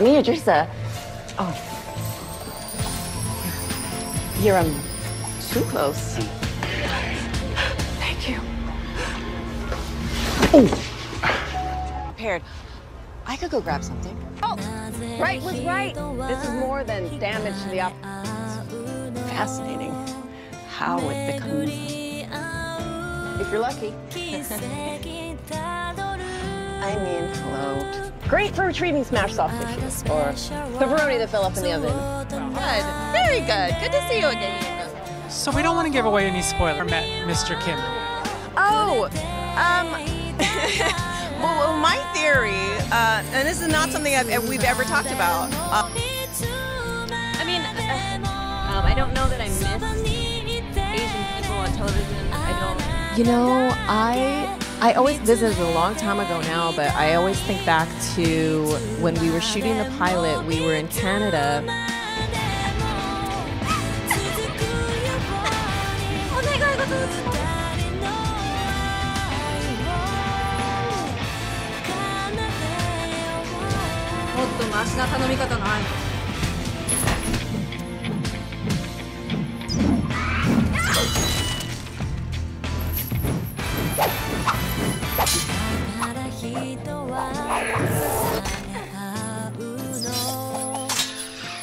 Me or Teresa? Oh. You're um too close. Thank you. Oh. Prepared. I could go grab something. Oh, right was right. This is more than damage to the op. Fascinating how it becomes. If you're lucky. I mean, hello. Great for retrieving smashed soft tissue or pepperoni that fell off in the oven. Good. Very good. Good to see you again. So we don't want to give away any spoiler. Met Mr. Kim. Oh, um, well, well, my theory, uh, and this is not something I've, we've ever talked about. Uh, I mean, uh, um, I don't know that I miss Asian people on television. I don't. You know, I I always this is a long time ago now, but I always think back to when we were shooting the pilot. We were in Canada.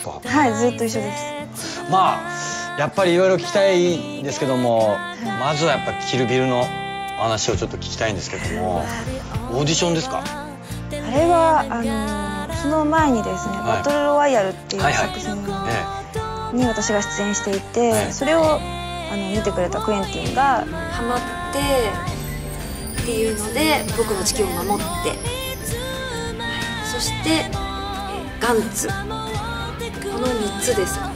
Oh もっとマシな頼み方ないのはいずっと一緒です。まあやっぱりいろいろ聞きたいんですけどもまずはやっぱ「キルビル」のお話をちょっと聞きたいんですけどもオーディションですか？あれはあのその前にですね「はい。バトルロワイヤル」っていうはいはい。作品えに私が出演していて、はい。それをあの見てくれたクエンティンがハマってっていうので僕の地球を守って、はい。そして、えーガンツこの3つですかね「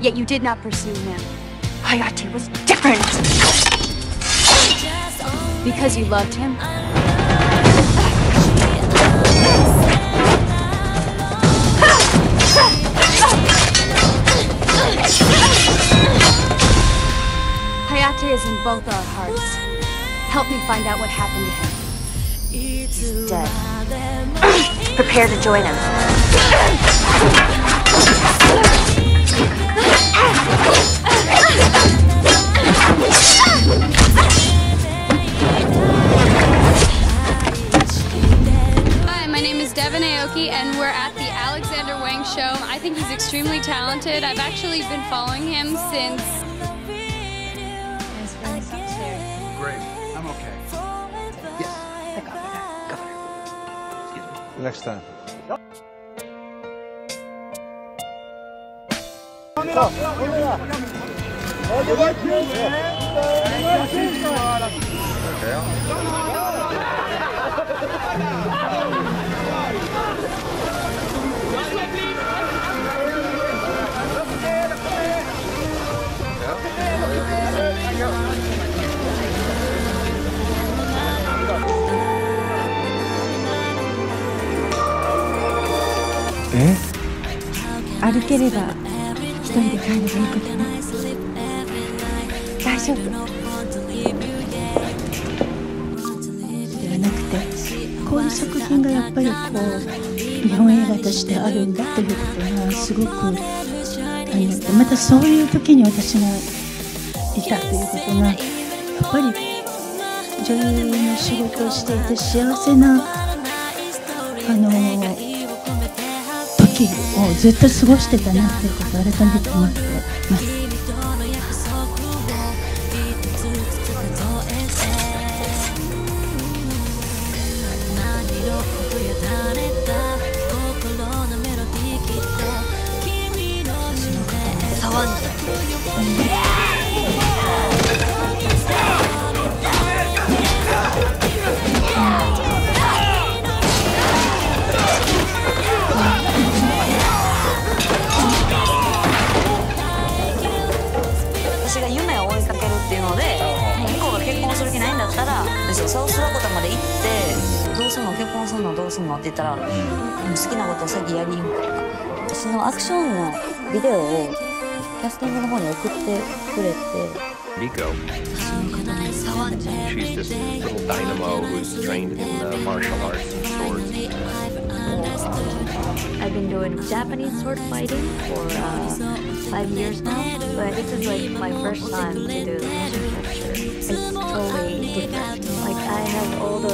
Yet you did not pursue him. Hayate was different. Because you loved him? Hayate is in both our hearts. Help me find out what happened to him. He's dead. Prepare to join him. Alexander Show. I think he's extremely talented. I've actually been following him since. Great. I'm okay. Yes. Next time. Eh? 歩ければ一人で帰ればいいことね。大丈夫。ではなくてこういう作品がやっぱりこう日本映画としてあるんだということがすごくあのまたそういう時に私がいたということがやっぱり女優の仕事をしていて幸せなあの時をずっと過ごしてたなっていうことを改めて思ってます。私ですよサウスダコタまで行ってどうすんの結婚すんのどうすんのって言ったらもう好きなことを先やりん私のアクションのビデオをキャスティングの方に送ってくれて Miko. She's this little dynamo who's trained in uh, martial arts and swords. I've been doing Japanese sword fighting for uh, five years now, but this is like my first time to do motion capture. It's totally different. Like I have all the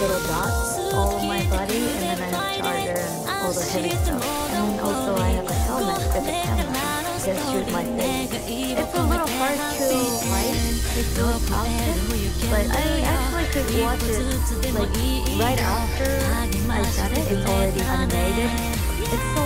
little dots all over my body, and then I have charger and all the heavy stuff, and then also I have a helmet with a camera to shoot my face. It's a little hard to. It's really tough, but I actually could watch it like right after I done it. It's already animated. It's so